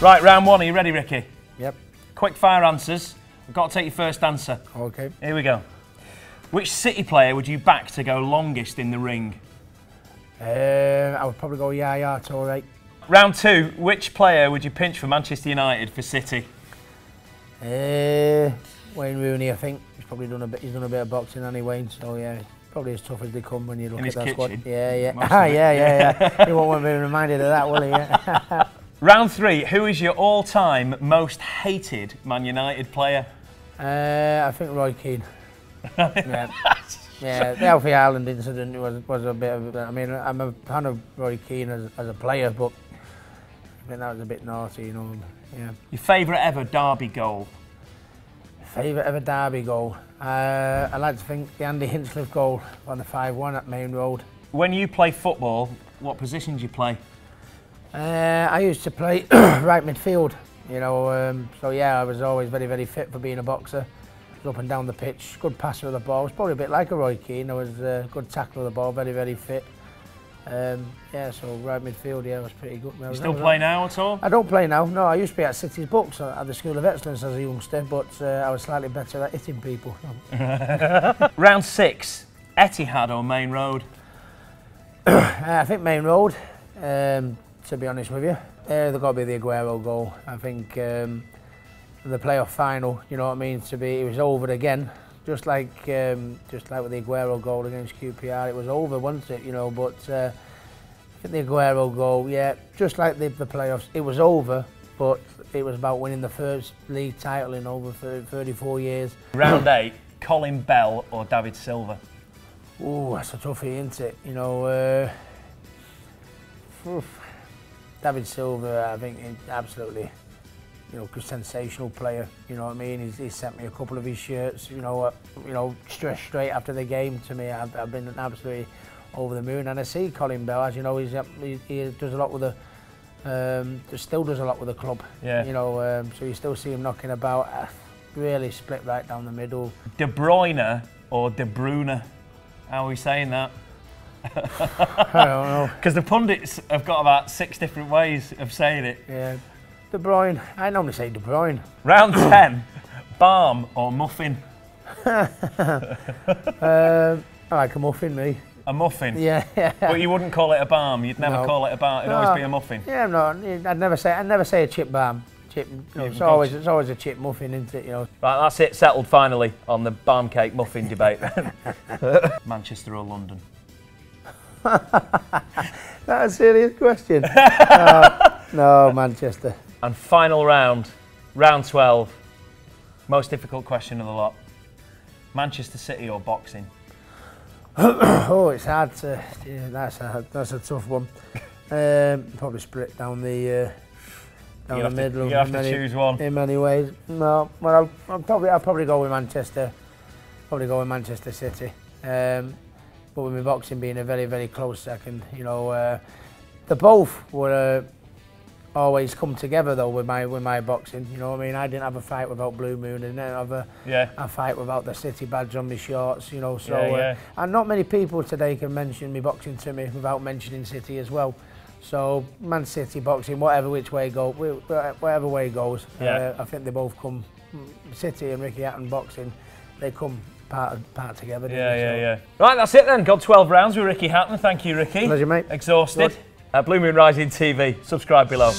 Right, round one. Are you ready, Ricky? Yep. Quick fire answers. I've got to take your first answer. Okay. Here we go. Which City player would you back to go longest in the ring? Uh, I would probably go Yaya Toure. Round two. Which player would you pinch for Manchester United for City? Uh, Wayne Rooney, I think. He's probably done a bit. He's done a bit of boxing anyway. So yeah, probably as tough as they come when you look In at his that squad. kitchen, Yeah, yeah, ah, yeah, yeah, yeah. he won't want to be reminded of that, will he? Round three. Who is your all-time most hated Man United player? uh, I think Roy Keane. yeah. Yeah, the Alfie Haaland incident was was a bit of. I mean, I'm a fan of Roy Keane as, as a player, but I think that was a bit naughty, you know. Yeah. Your favourite ever derby goal? Favourite ever derby goal? Uh, I like to think the Andy Hinchcliffe goal on the 5-1 at Maine Road. When you play football, what position do you play? Uh, I used to play right midfield, you know, um, so yeah, I was always very, very fit for being a boxer. Up and down the pitch, good passer of the ball. was probably a bit like a Roy Keane. I was a uh, good tackler of the ball, very, very fit. Um, yeah, so right midfield, yeah, was pretty good. You still play now at all? I don't play now. No, I used to be at City's Books at the School of Excellence as a youngster, but uh, I was slightly better at hitting people. Round six. Etihad or Maine Road? Uh, I think Maine Road, um, to be honest with you. Uh, they've got to be the Aguero goal. I think um, the playoff final, you know what I mean, to be, it was over again. Just like um, just like with the Aguero goal against QPR, it was over, wasn't it? You know, but uh, I think the Aguero goal, yeah, just like the, the playoffs, it was over, but it was about winning the first league title in over thir- 34 years. Round eight. Colin Bell or David Silva? Ooh, that's a toughie, isn't it? You know, uh. David Silva, I think, absolutely, you know, a sensational player. You know what I mean? He's, he sent me a couple of his shirts. You know, uh, you know, straight straight after the game to me. I've, I've been absolutely over the moon. And I see Colin Bell, as you know, he's, he, he does a lot with the. Um, still does a lot with the club. Yeah. You know, um, so you still see him knocking about. Uh, really split right down the middle. De Bruyne or De Bruyne? How are we saying that? I don't know. Because the pundits have got about six different ways of saying it. Yeah. De Bruyne. I normally say De Bruyne. Round 10. Barm or muffin? Uh, I like a muffin, me. A muffin? Yeah, yeah. But you wouldn't call it a barm. You'd never No. call it a barm. It'd No. always be a muffin. Yeah, no, I'd never say. I'd never say a chip barm. Chip. You know, You've it's got always it's always a chip muffin, isn't it? You know. Right, that's it. Settled finally on the barm cake muffin debate. Manchester or London? That's a serious question. no, no, Manchester. And final round, round 12. Most difficult question of the lot. Manchester City or boxing? Oh, it's hard to. Yeah, that's a that's a tough one. Um, probably split down the uh, down You the middle. you have in to many, choose one. in many ways. No, well, I'll, I'll probably I'll probably go with Manchester. Probably go with Manchester City. Um, but with my boxing being a very very close second, you know, uh, the both were uh, always come together though with my with my boxing. You know what I mean? I didn't have a fight without Blue Moon, and didn't have a, Yeah. a fight without the City badge on my shorts. You know, so Yeah, yeah. Uh, and not many people today can mention me boxing to me without mentioning City as well. So Man City boxing, whatever which way go, wh- whatever way goes, Yeah. uh, I think they both come. City and Ricky Hatton boxing, they come part part together. Yeah, yeah, So- yeah. Right, that's it then. Got 12 rounds with Ricky Hatton. Thank you, Ricky. Pleasure, mate. Exhausted. Good. Uh, Blue Moon Rising TV. Subscribe below.